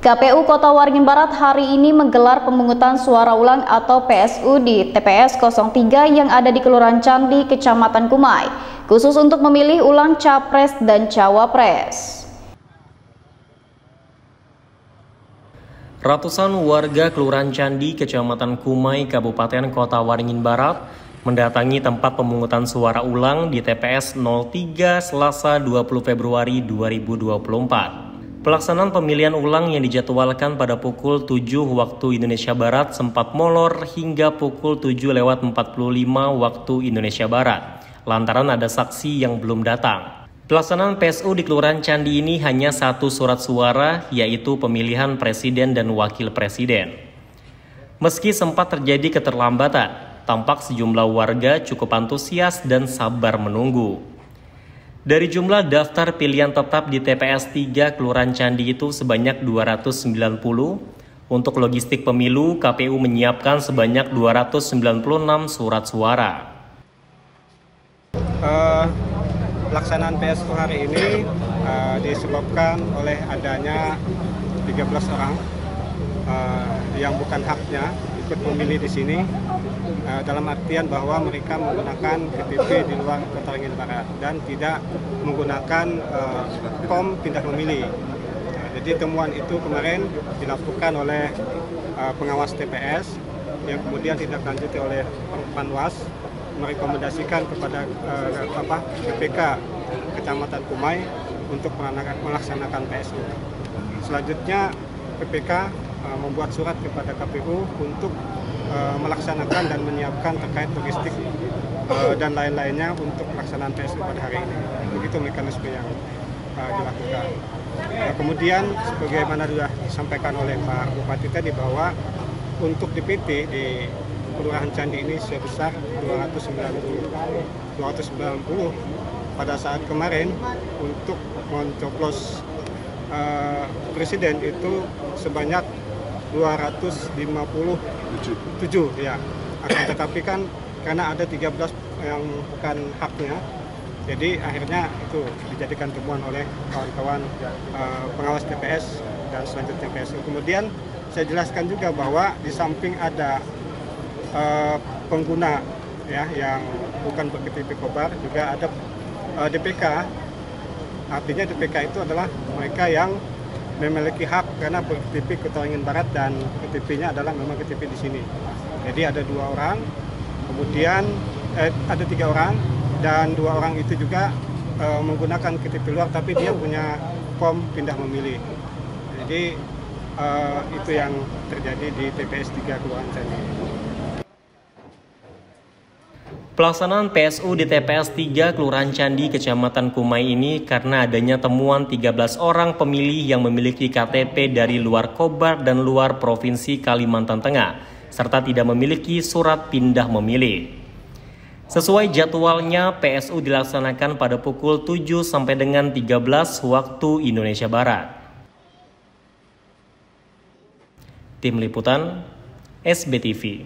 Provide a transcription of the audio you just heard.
KPU Kota Waringin Barat hari ini menggelar pemungutan suara ulang atau PSU di TPS 03 yang ada di Kelurahan Candi, Kecamatan Kumai, khusus untuk memilih ulang Capres dan Cawapres. Ratusan warga Kelurahan Candi, Kecamatan Kumai, Kabupaten Kota Waringin Barat mendatangi tempat pemungutan suara ulang di TPS 03 Selasa 20 Februari 2024. Pelaksanaan pemilihan ulang yang dijadwalkan pada pukul 7 waktu Indonesia Barat sempat molor hingga pukul 7 lewat 45 waktu Indonesia Barat, lantaran ada saksi yang belum datang. Pelaksanaan PSU di Kelurahan Candi ini hanya satu surat suara, yaitu pemilihan presiden dan wakil presiden. Meski sempat terjadi keterlambatan, tampak sejumlah warga cukup antusias dan sabar menunggu. Dari jumlah daftar pilihan tetap di TPS 3 Kelurahan Candi itu sebanyak 290, untuk logistik pemilu KPU menyiapkan sebanyak 296 surat suara. Uh, pelaksanaan PSU hari ini uh, disebabkan oleh adanya 13 orang uh, yang bukan haknya ikut memilih di sini uh, dalam artian bahwa mereka menggunakan KTP di luar Kota Ringin Barat dan tidak menggunakan uh, kom pindah memilih. Uh, jadi temuan itu kemarin dilakukan oleh uh, pengawas TPS yang kemudian tidak lanjuti oleh Panwas merekomendasikan kepada uh, apa PPK Kecamatan Kumai untuk melaksanakan PSU. Selanjutnya PPK uh, membuat surat kepada KPU untuk uh, melaksanakan dan menyiapkan terkait logistik uh, dan lain-lainnya untuk pelaksanaan PSU pada hari ini. Begitu mekanisme yang dilakukan. Uh, kemudian sebagaimana sudah disampaikan oleh Pak Bupati tadi bahwa untuk DPT di Kelurahan Candi ini sebesar 290 290 pada saat kemarin untuk mencoblos uh, presiden itu sebanyak 257 ya. Akan tetapi kan karena ada 13 yang bukan haknya jadi akhirnya itu dijadikan temuan oleh kawan-kawan uh, pengawas TPS dan selanjutnya PSU kemudian saya jelaskan juga bahwa di samping ada uh, pengguna ya yang bukan berKTP Kobar juga ada uh, DPK artinya DPK itu adalah mereka yang memiliki hak karena KTP Kota Angin Barat dan KTP-nya adalah memang KTP di sini. Jadi ada dua orang, kemudian eh, ada tiga orang dan dua orang itu juga eh, menggunakan KTP luar tapi dia punya form pindah memilih. Jadi eh, itu yang terjadi di TPS 3 Kelurahan Candi. Pelaksanaan PSU di TPS 3 Kelurahan Candi Kecamatan Kumai ini karena adanya temuan 13 orang pemilih yang memiliki KTP dari luar Kobar dan luar Provinsi Kalimantan Tengah serta tidak memiliki surat pindah memilih. Sesuai jadwalnya, PSU dilaksanakan pada pukul 7 sampai dengan 13 waktu Indonesia Barat. Tim Liputan SBTV